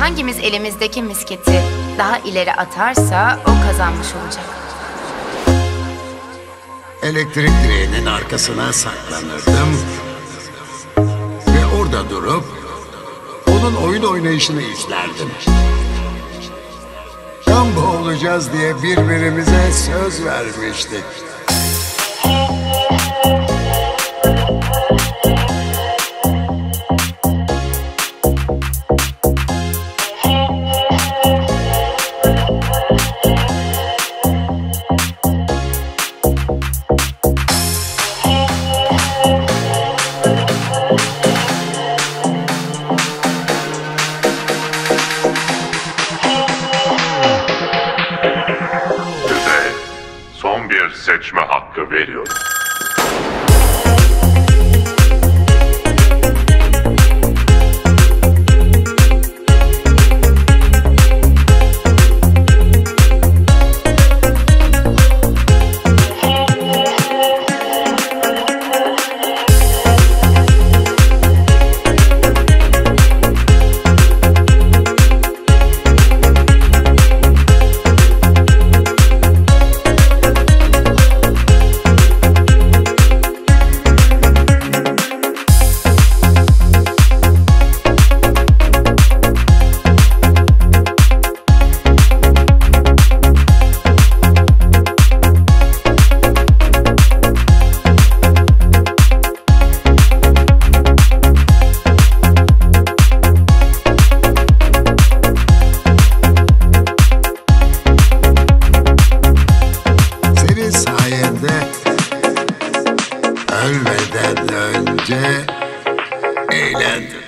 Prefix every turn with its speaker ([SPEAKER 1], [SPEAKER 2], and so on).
[SPEAKER 1] hangimiz elimizdeki misketi daha ileri atarsa o kazanmış olacak.
[SPEAKER 2] Elektrik direğinin arkasına saklanırdım. Ve orada durup onun oyun oynayışını izlerdim. Tam boğulacağız diye birbirimize söz vermiştik. seçme hakkı veriyorum. ölmeden önce eğlendim.